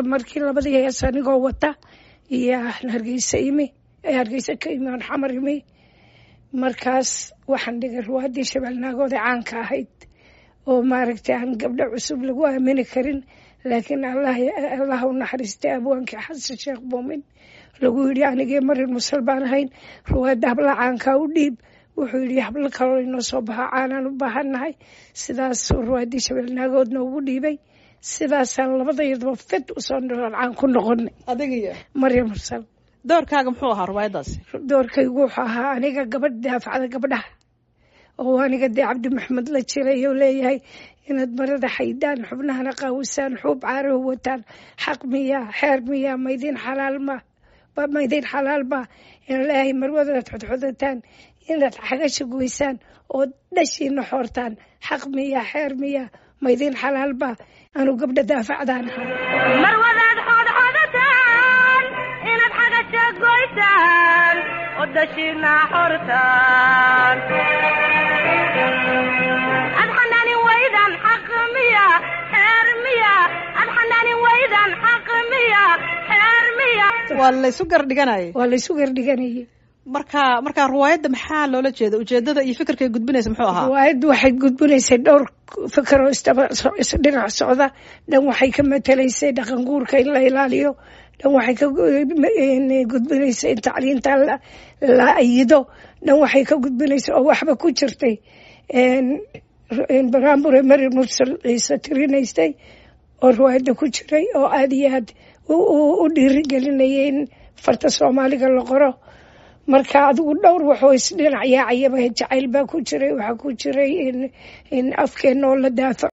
markii labadii hees anigoo wata iyo hargeysa imi hargeysa ka imi oon xamar imi. Markaas waxaan dhigay ruwaadii shabeelnaagooda caanka ahayd oo maaragtay aan gabdho cusub lagu aamini karin laakiin allah u naxariistay abwaankii xasan sheekh muumin lagu yidhi anigii marin musal baan ahayn ruwaadda habla caankaa u dhiib. Wuxuu yidhi hablo kaloo inoo soo baxa caanaan u baahannahay sidaasuu ruwaadii shabeelnaagoodna ugu dhiibay sidaasaan labadayadaba fed u soo caan ku noqonay adigiyo maryam mursal doorkaaga muxuu ahaa riwaayadaasi doorkaygu wuxuu ahaa aniga gabadh daafacda gabdhaha oo aniga dee cabdi maxamed la jiray oo leeyahay inaad marada xaydaan xubnahana qaawisaan xuub caarahu wataan. Xaq miyaa xeer miyaa maydin xalaal ma maydin xalaal ma inaan leeyahay marwadaad xodxodataan inaad xagasha goysaan oo dhashiina xoortaan. Xaq miyaa xeer miyaa maydin xalaal ma anuu gabdha daafacdaan. Ahaa waa laysu gar dhiganayay waa laysu gardhiganayay marka marka riwaayadda maxaa loola jeeda ujeedada iyo fikirkay gudbinaysa muxuu ahaa? Riwaayaddu waxay gudbinaysay dhowr fikiroo isdhinac socda. Dhan waxay ka matelaysay dhaqan guurka in la ilaaliyo. Dhan waxay ka gudbinaysay in tacliinta la ayido. Dhan waxay ka gudbinaysay oo waxba ku jirtay baraambure mari mursal ciise tirinaysay oo riwaayadda ku jiray oo aada iyo aad u dhiirigelinayay in farta soomaaliga la qoro. Marka adigu dhowr waxoo isdhinac yaacayaba jacayl baa ku jiray waxaa ku jiray in afkeenna oo la daafaco